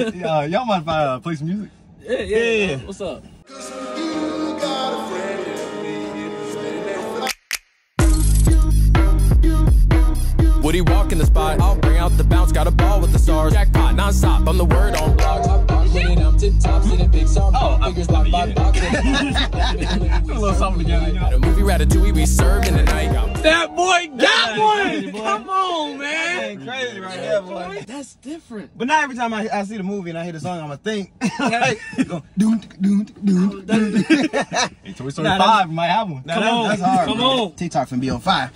uh, y'all mind if I uh, play some music? Yeah, yeah, Yeah, yeah. What's up? Woody walk in the spot. I'll bring out the bounce. Got a ball with the stars. Jackpot non-stop. I'm the word on block. Oh, figures block by block. Put a little something together, you know? The movie Ratatouille we served in the night. That boy got crazy, one. boy. Come on, man. Ain't crazy right there, boy. That's different. But not every time I, I see the movie and I hear the song, I'ma think. like, go, doon, doon, doon, doon. Hey, Toy Story Nah, 5 might have one. Come on, That's hard. come bro. on. TikTok finna be on fire.